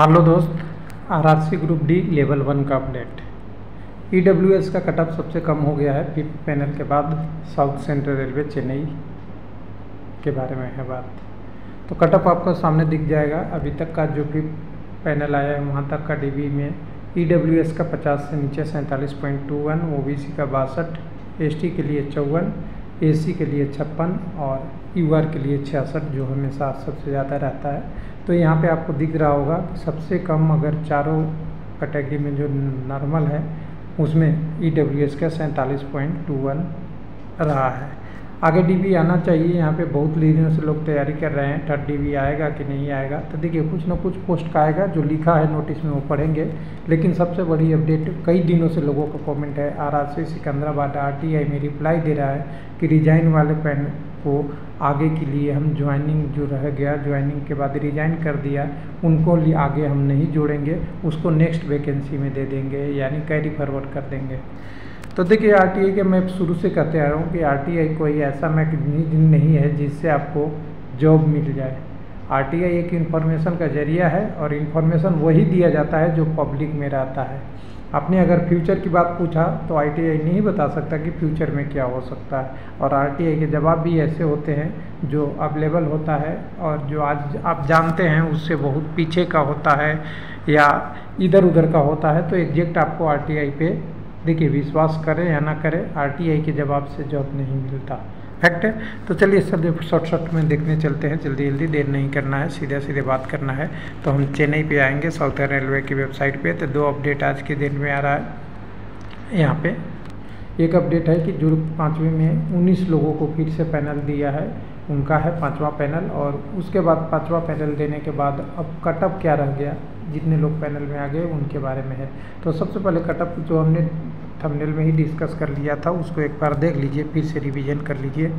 Hello दोस्त, RRC group D level one का update. EWS का कटअप सबसे कम हो गया है, फिफ्थ पैनल के बाद साउथ सेंट्रल रेलवे चेन्नई के बारे में है बात। तो कटअप आपको सामने दिख जाएगा, अभी तक का जो फिफ्थ पैनल आया है, वहाँ तक का डी में ईडब्ल्यूएस का 50 से नीचे सैंतालीस पॉइंट टू वन ओ का बासठ एस के लिए चौवन ए के लिए छप्पन और यूआर के लिए छियासठ, जो हमेशा सबसे ज़्यादा रहता है। तो यहाँ पे आपको दिख रहा होगा कि सबसे कम अगर चारों कैटेगरी में जो नॉर्मल है, उसमें ई डब्ल्यू एस का सैंतालीस पॉइंट टू वन रहा है। आगे डीबी आना चाहिए, यहाँ पे बहुत दिनों से लोग तैयारी कर रहे हैं थर्ड डी डीबी आएगा कि नहीं आएगा। तो देखिए, कुछ ना कुछ पोस्ट का आएगा जो लिखा है नोटिस में, वो पढ़ेंगे। लेकिन सबसे बड़ी अपडेट, कई दिनों से लोगों का कमेंट है, R R C Secunderabad, R T I में रिप्लाई दे रहा है कि रिजाइन वाले को आगे के लिए हम ज्वाइनिंग जो रह गया ज्वाइनिंग के बाद रिजाइन कर दिया, उनको लिए आगे हम नहीं जोड़ेंगे, उसको नेक्स्ट वैकेंसी में दे देंगे, यानी कैरी फॉरवर्ड कर देंगे। तो देखिए आर टी आई के मैं शुरू से कहते आ रहा हूँ कि आर टी आई कोई ऐसा मैकेनिज्म नहीं है जिससे आपको जॉब मिल जाए। आर टी आई एक इन्फॉर्मेशन का ज़रिया है और इन्फॉर्मेशन वही दिया जाता है जो पब्लिक में रहता है। आपने अगर फ्यूचर की बात पूछा तो आईटीआई नहीं बता सकता कि फ्यूचर में क्या हो सकता है। और आरटीआई के जवाब भी ऐसे होते हैं, जो अवेलेबल होता है और जो आज आप जानते हैं, उससे बहुत पीछे का होता है या इधर उधर का होता है तो एग्जैक्ट आपको आरटीआई पे देखिए, विश्वास करें या ना करें आरटीआई के जवाब से जॉब नहीं मिलता। फैक्ट है। तो चलिए सब शॉर्ट शॉर्ट में देखने चलते हैं। जल्दी जल्दी देर नहीं करना है, सीधे सीधे बात करना है। तो हम चेन्नई पे आएँगे, साउथर्न रेलवे की वेबसाइट पे। तो दो अपडेट आज के दिन में आ रहा है। यहाँ पे एक अपडेट है कि जो पाँचवीं में 19 लोगों को फिर से पैनल दिया है। उनका है पाँचवा पैनल और उसके बाद पाँचवा पैनल देने के बाद अब कटअप क्या रह गया? जितने लोग पैनल में आ गए, उनके बारे में है। तो सबसे पहले कटअप जो हमने थंबनेल में ही डिस्कस कर लिया था, उसको एक बार देख लीजिए, फिर से रिवीजन कर लीजिए।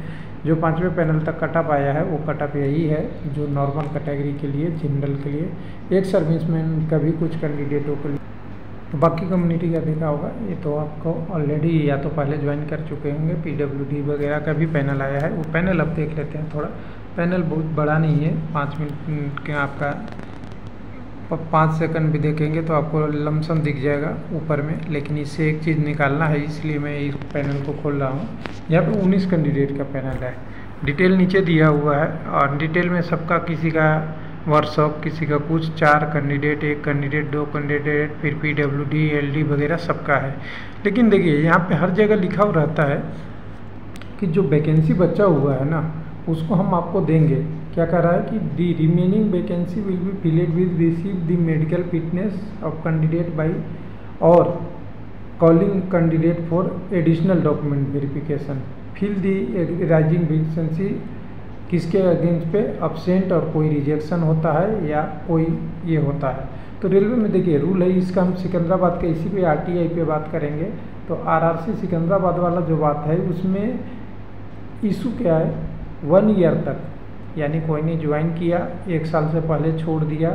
जो पाँचवें पैनल तक कटअप आया है, वो कटअप यही है, जो नॉर्मल कैटेगरी के लिए जनरल के लिए। एक सर्विसमैन का भी कुछ कैंडिडेटों के लिए तो बाकी कम्युनिटी का देखा होगा, ये तो आपको ऑलरेडी या तो पहले ज्वाइन कर चुके होंगे पीडब्ल्यूडी वगैरह का भी पैनल आया है। वो पैनल अब देख लेते हैं थोड़ा। पैनल बहुत बड़ा नहीं है, पाँच मिनट के आपका पाँच सेकंड भी देखेंगे तो आपको लमसम दिख जाएगा ऊपर में, लेकिन इससे एक चीज़ निकालना है, इसलिए मैं इस पैनल को खोल रहा हूँ। यहाँ पे उन्नीस कैंडिडेट का पैनल है। डिटेल नीचे दिया हुआ है और डिटेल में सबका किसी का वर्कशॉप, किसी का कुछ, चार कैंडिडेट, एक कैंडिडेट, दो कैंडिडेट, फिर P W D L D वगैरह सबका है। लेकिन देखिए, यहाँ पे हर जगह लिखा हुआ रहता है कि जो वैकेंसी बचा हुआ है ना, उसको हम आपको देंगे। क्या कह रहा है कि the remaining vacancy will be filled with receive the medical fitness of candidate by और calling candidate for additional document verification fill the rising vacancy किसके अगेंस्ट पे अपसेंट और कोई रिजेक्शन होता है या कोई ये होता है। तो रेलवे में देखिए रूल है इसका हम सिकंदराबाद के इसी पे आरटीआई पे बात करेंगे। तो आरआरसी सिकंदराबाद वाला जो बात है, उसमें इशू क्या है? वन ईयर तक। यानी कोई ने ज्वाइन किया, एक साल से पहले छोड़ दिया,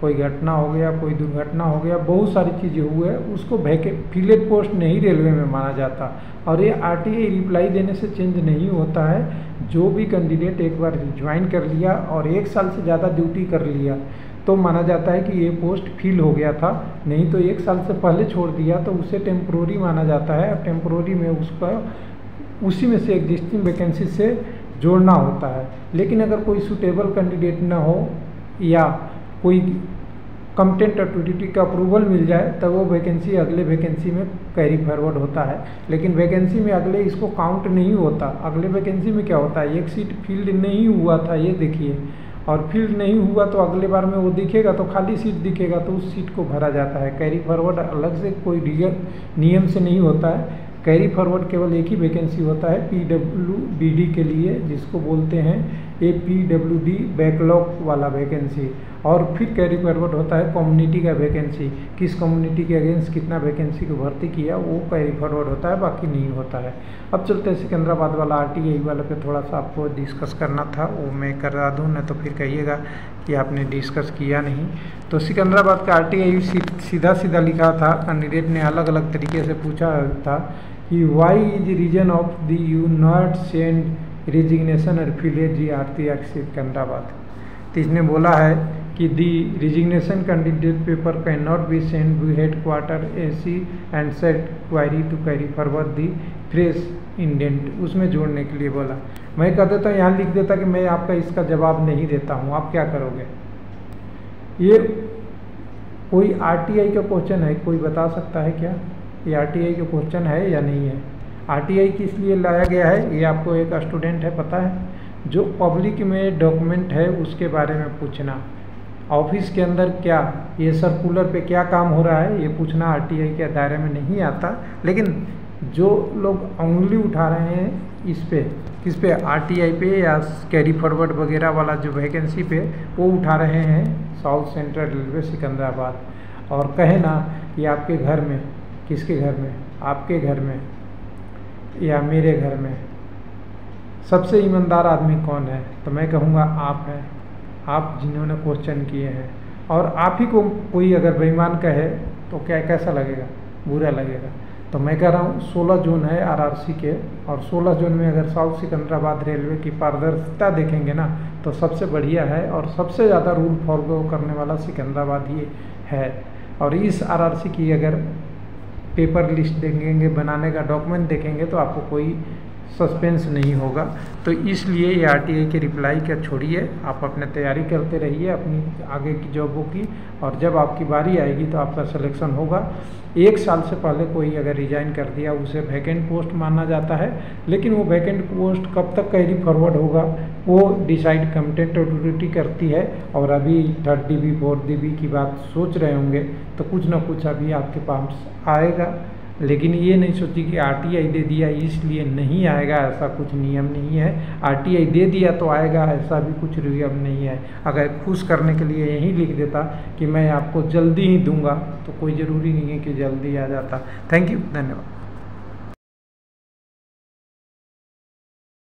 कोई घटना हो गया, कोई दुर्घटना हो गया, बहुत सारी चीज़ें हुए हैं उसको वैके फिलेट पोस्ट नहीं रेलवे में माना जाता। और ये आर रिप्लाई देने से चेंज नहीं होता है, जो भी कैंडिडेट एक बार ज्वाइन कर लिया और एक साल से ज़्यादा ड्यूटी कर लिया तो माना जाता है कि ये पोस्ट फिल हो गया था, नहीं तो एक साल से पहले छोड़ दिया तो उसे टेम्प्रोरी माना जाता है टेम्प्रोरी में उसका, उसी में से एग्जिस्टिंग वैकेंसी से जोड़ना होता है। लेकिन अगर कोई सुटेबल कैंडिडेट ना हो या कोई कंटेंट ऑटोरिटी का अप्रूवल मिल जाए, तब वो वैकेंसी अगले वैकेंसी में कैरी फॉरवर्ड होता है। लेकिन वैकेंसी में अगले इसको काउंट नहीं होता। अगले वैकेंसी में क्या होता है? एक सीट फ़ील्ड नहीं हुआ था, ये देखिए। और फ़ील्ड नहीं हुआ तो अगले बार में वो दिखेगा तो खाली सीट दिखेगा तो उस सीट को भरा जाता है। कैरी फॉरवर्ड अलग से कोई नियम से नहीं होता है। कैरी फॉरवर्ड केवल एक ही वैकेंसी होता है पी डब्ल्यू बी डी के लिए, जिसको बोलते हैं A P W D backlog वाला वैकेंसी और फिर कैरी फॉरवर्ड होता है? कम्युनिटी का वैकेंसी किस कम्युनिटी के अगेंस्ट कितना वैकेंसी को भर्ती किया वो कैरी फॉरवर्ड होता है? बाकी नहीं होता है। अब चलते हैं सिकंदराबाद वाला आर टी आई वाला पे। थोड़ा सा आपको डिस्कस करना था, वो मैं करा दूँ न तो फिर कहिएगा कि आपने डिस्कस किया नहीं। तो सिकंदराबाद का आर टी आई सीधा सीधा लिखा था। कैंडिडेट ने अलग अलग तरीके से पूछा था कि why is reason of the you not send resignation और फिलेज जी आरती सिकंदराबाद तो इसने बोला है कि the resignation candidate paper can not be send be headquarter A C and set query to carry forward the fresh indent उसमें जोड़ने के लिए बोला। मैं कह देता हूँ यहाँ लिख देता कि मैं आपका इसका जवाब नहीं देता हूँ। आप क्या करोगे? ये कोई आरटीआई का क्वेश्चन है? कोई बता सकता है क्या? ये आरटीआई का क्वेश्चन है या नहीं है? आरटीआई किस लिए लाया गया है, ये आपको एक स्टूडेंट है पता है, जो पब्लिक में डॉक्यूमेंट है उसके बारे में पूछना। ऑफ़िस के अंदर क्या, ये सर्कुलर पे क्या काम हो रहा है, ये पूछना आरटीआई के दायरे में नहीं आता, लेकिन जो लोग उंगली उठा रहे हैं इस पे, किस पे, आरटीआई पे या कैरी फॉरवर्ड वगैरह वाला जो वैकेंसी पे, वो उठा रहे हैं साउथ सेंट्रल रेलवे सिकंदराबाद। और कहे ना कि आपके घर में, किसके घर में, आपके घर में या मेरे घर में? सबसे ईमानदार आदमी कौन है? तो मैं कहूँगा आप हैं। आप जिन्होंने क्वेश्चन किए हैं। और आप ही को कोई अगर बेईमान कहे तो क्या कैसा लगेगा? बुरा लगेगा। तो मैं कह रहा हूँ 16 जून है आरआरसी के, और 16 जून में अगर साउथ सिकंदराबाद रेलवे की पारदर्शिता देखेंगे ना तो सबसे बढ़िया है और सबसे ज़्यादा रूल फॉलो करने वाला सिकंदराबाद ही है। और इस आरआरसी की अगर पेपर लिस्ट देखेंगे बनाने का डॉक्यूमेंट देखेंगे तो आपको कोई सस्पेंस नहीं होगा। तो इसलिए ये आर की रिप्लाई क्या छोड़िए, आप अपने तैयारी करते रहिए अपनी आगे की जॉबों की, और जब आपकी बारी आएगी तो आपका सिलेक्शन होगा। एक साल से पहले कोई अगर रिजाइन कर दिया, उसे वैकेंट पोस्ट माना जाता है, लेकिन वो वैकेंट पोस्ट कब तक कैरी फॉरवर्ड होगा, वो डिसाइड कमिटेंट अथॉरिटी करती है, और अभी third D B fourth D B की बात सोच रहे होंगे तो कुछ ना कुछ अभी आपके पास आएगा। लेकिन ये नहीं सोचती कि आरटीआई दे दिया, इसलिए नहीं आएगा, ऐसा कुछ नियम नहीं है। आरटीआई दे दिया तो आएगा, ऐसा भी कुछ नियम नहीं है। अगर खुश करने के लिए यही लिख देता कि मैं आपको जल्दी ही दूँगा तो कोई ज़रूरी नहीं है कि जल्दी आ जाता। थैंक यू धन्यवाद।